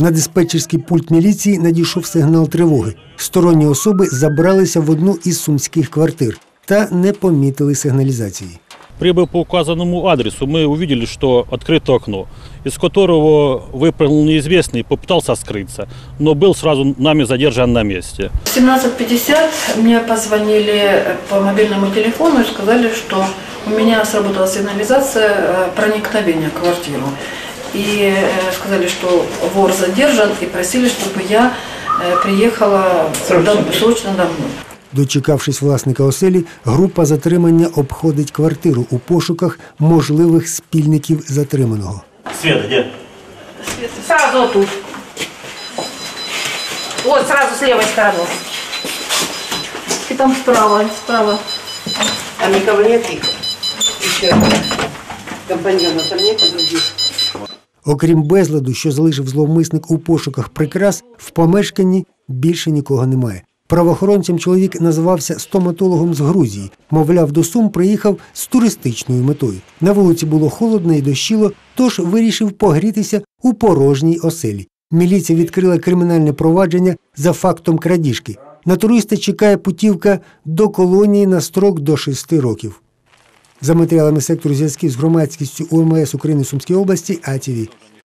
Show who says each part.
Speaker 1: На диспетчерський пульт міліції надійшов сигнал тривоги. Сторонні особи забралися в одну із сумських квартир та не помітили сигналізації.
Speaker 2: Прибыв по указанному адресу, мы увидели, что открыто окно, из которого выпрыгнул неизвестный и попытался скрыться, но был сразу нами задержан на месте.
Speaker 3: В 17.50 мне позвонили по мобильному телефону и сказали, что у меня сработала сигнализация э, проникновения в квартиру. И э, сказали, что вор задержан и просили, чтобы я э, приехала дом- срочно домой.
Speaker 1: Дочекавшись власника оселі, група затримання обходить квартиру у пошуках можливих спільників затриманого.
Speaker 4: Света, где?
Speaker 5: Сразу вот тут. Вот сразу с левой стороны.
Speaker 3: И там справа, справа.
Speaker 6: А никого нет их? Еще компаньонов там нет других?
Speaker 1: Окрім безладу, що залишив зловмисник у пошуках прикрас, в помешканні більше нікого немає. Правоохоронцям чоловік називався стоматологом з Грузії. Мовляв, до Сум приїхав з туристичною метою. На вулиці було холодно і дощило, тож вирішив погрітися у порожній оселі. Міліція відкрила кримінальне провадження за фактом крадіжки. На туриста чекає путівка до колонії на строк до 6 років. За матеріалами сектору зв'язків з громадськістю УМС України Сумській області АТВ.